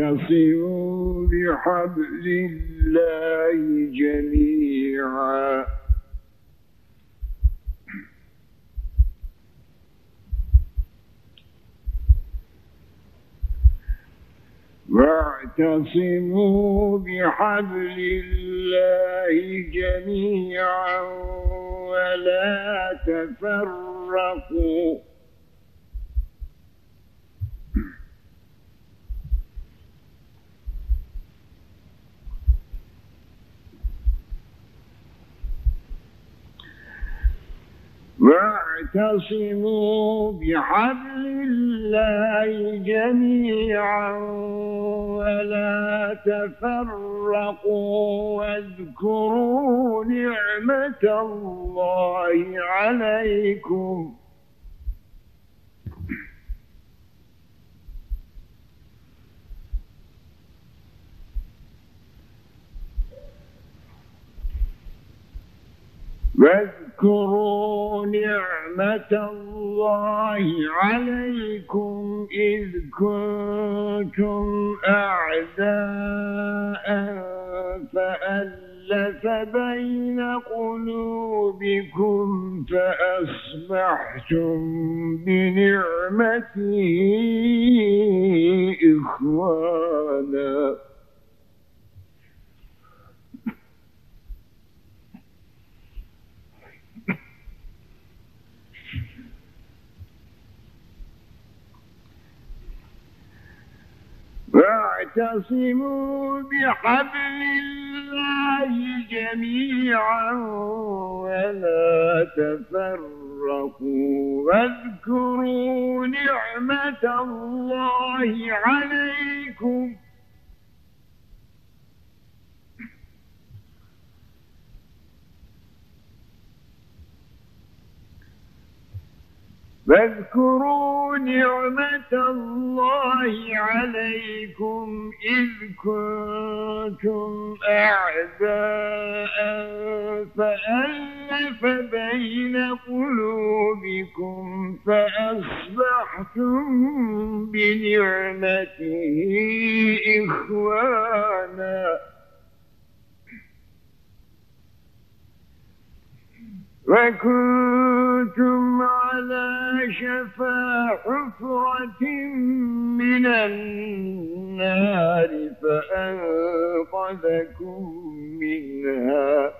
واعتصموا بحبل الله جميعا. واعتصموا بحبل الله جميعا ولا تفرقوا. واعتصموا بحبل الله جميعا ولا تفرقوا واذكروا نعمة الله عليكم. واذكروا نعمة الله عليكم إذ كنتم أعداء فألف بين قلوبكم فأصبحتم بنعمته إخوانا. واعتصموا بحبل الله جميعا ولا تفرقوا واذكروا نعمة الله عليكم واذكروا نعمة الله عليكم إذ كنتم أعداء فألف بين قلوبكم فأصبحتم بنعمته إخوانا. وكنتم على شفا حفرة من النار فأنقذكم منها.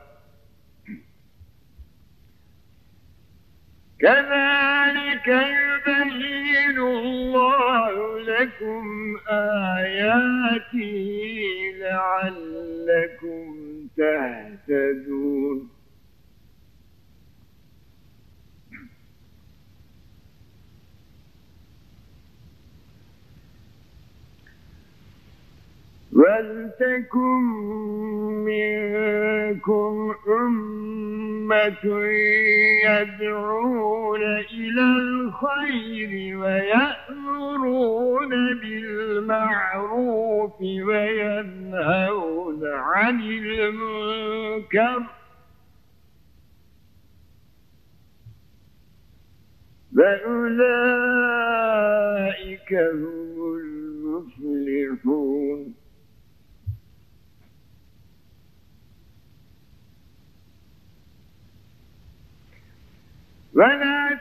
كذلك يبين الله لكم آياته لعلكم تهتدون. ولتكن منكم أمة يدعون إلى الخير ويأمرون بالمعروف وينهون عن المنكر فأولئك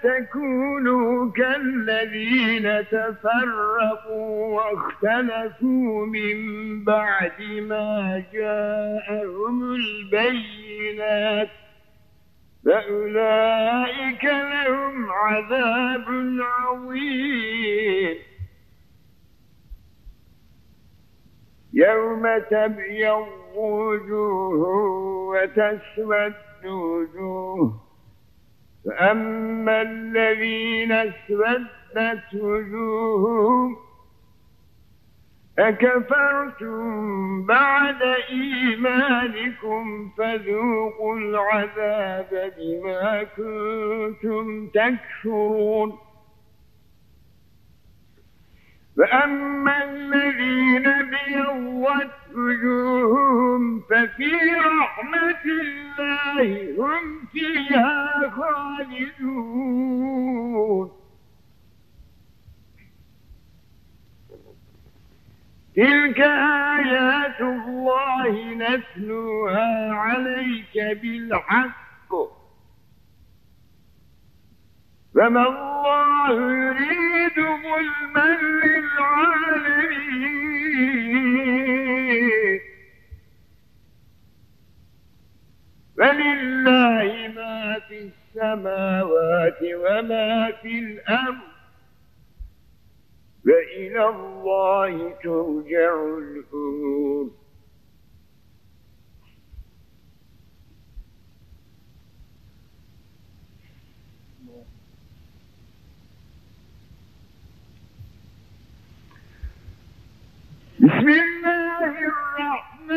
تكونوا كالذين تفرقوا واختلفوا من بعد ما جاءهم البينات فأولئك لهم عذاب عظيم. يوم تبيض وجوه وتسود وجوه فأما الذين اسودت وجوههم أكفرتم بعد إيمانكم فذوقوا العذاب بما كنتم تكفرون فأما الذين تلك آيات الله نتلوها عليك بالحق. فما الله يريد ظلما للعالمين. فلله ما في السماوات وما في الأرض. فإلى الله ترجع الأمور بسم الله الرحمن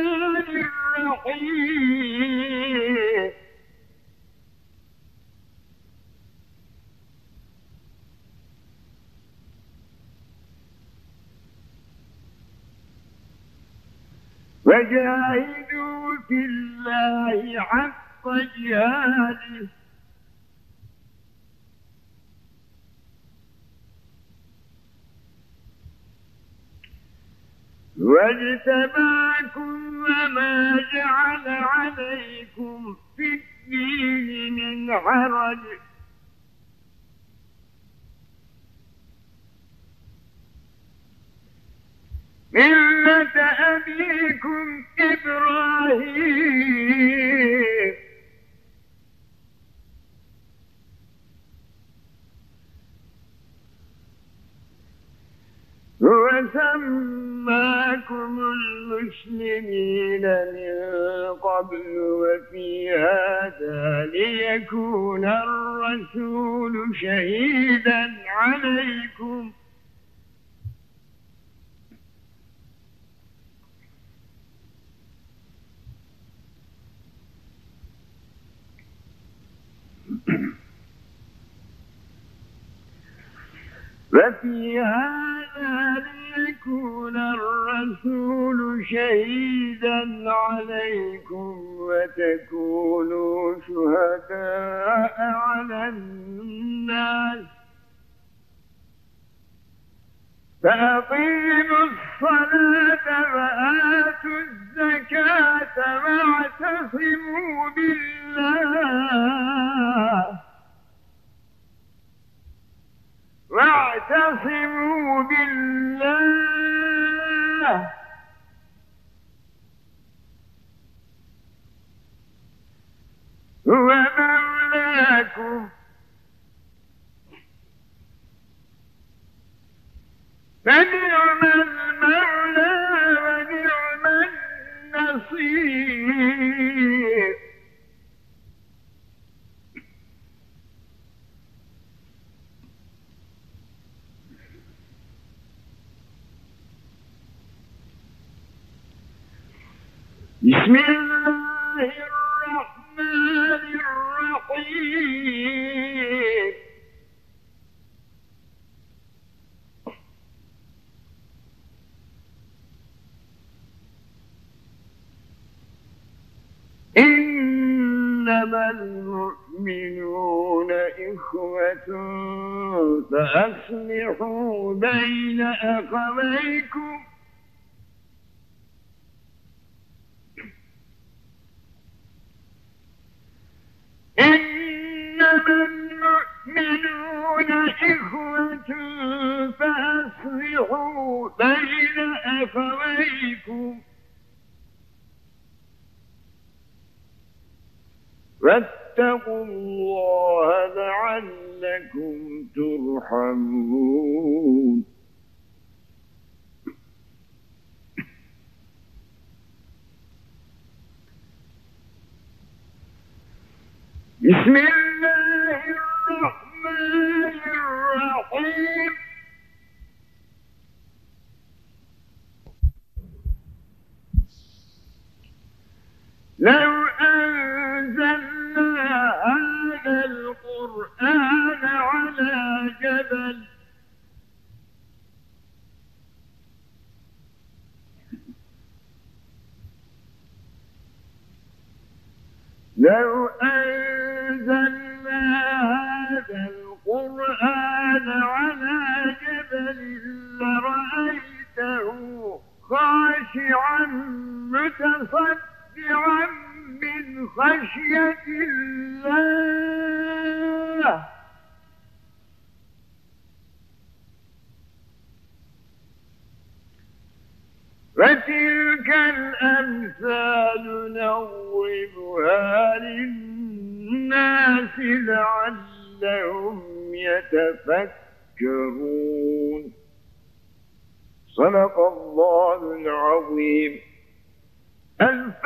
الرحيم وجاهدوا في الله حق جهاده. واجتباكم وما جعل عليكم في الدين من حرج. أبيكم إبراهيم. وسماكم المسلمين من قبل وفي هذا ليكون الرسول شهيدا عليكم. ففي هذا ليكون الرسول شهيدا عليكم وتكونوا شهداء على الناس. فأقيموا الصلاة مولاكم فنعم المولى ونعم النصير. بسم الله إنما المؤمنون إخوة فأصلحوا بين أخويكم واتقوا الله لعلكم ترحمون. بسم الله لو أنزلنا هذا القرآن على جبل لرأيته خاشعا متصدعا من خشية الله. فتلك الأمثال نضربها للناس لعلهم يتفكرون. صدق الله العظيم. الفاتحة.